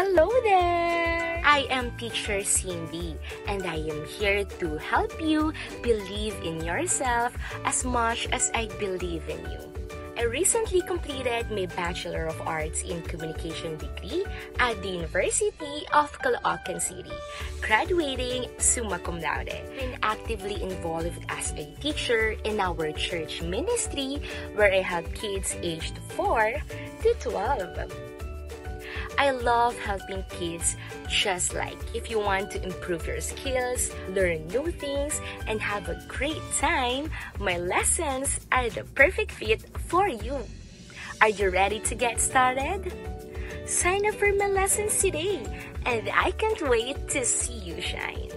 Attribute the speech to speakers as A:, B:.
A: Hello there! I am teacher Cindy and I am here to help you believe in yourself as much as I believe in you. I recently completed my Bachelor of Arts in Communication degree at the University of Caloocan City, graduating summa cum laude. Been actively involved as a teacher in our church ministry where I help kids aged 4 to 12. I love helping kids just like if you want to improve your skills, learn new things, and have a great time, my lessons are the perfect fit for you. Are you ready to get started? Sign up for my lessons today, and I can't wait to see you shine.